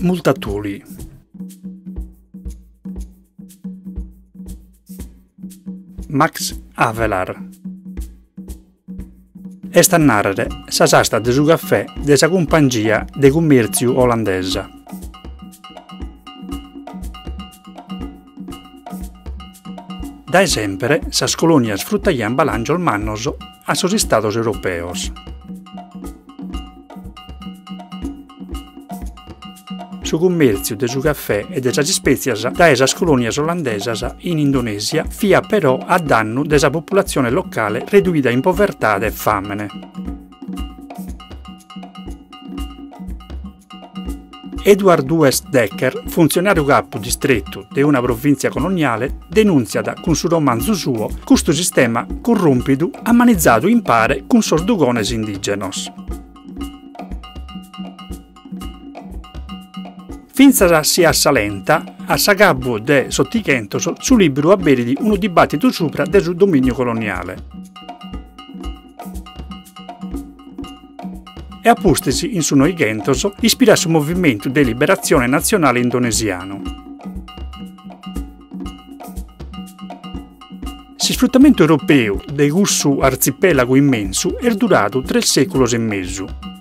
Multatuli. Max Avelar. Est a narrere sa sasta de su caffè de sa compagnia de commerciu olandesa. Da esempere, sas colonias fruttaian balangiol mannos a sos Estados europeos. Su commerciu de su caffè e de sas spezias da esas colonias olandesas in Indonesia fia però a danno de sa popolazione locale riduita in povertà e famine. Edward West Decker, funzionario capo distretto di una provincia coloniale, denunziata con su romanzo suo questo sistema corrompido ammanizzato in pare con sordugones indigenos. Finza si assalenta a sagabbo de sottichentos su libro di uno dibattito sopra del dominio coloniale. e appustesi in suo Gentos ispirasse un movimento di liberazione nazionale indonesiano. Il sfruttamento europeo del Gussu arcipelago immenso è durato tre secoli e mezzo.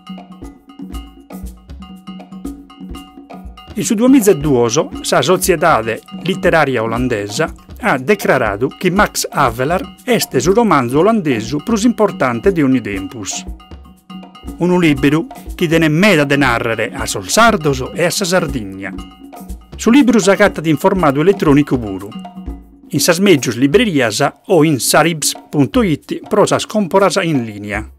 In su 2002 la Società Letteraria Olandesa ha dichiarato che Max Avelar è il romanzo olandese più importante di ogni tempus un libro che tiene meda de narrare a Sol Sardos e a sa Sardigna. Su libro s'agatta in formato elettronico puro. In sas meggius librerias o in saribs.it pro sas comporas in linea.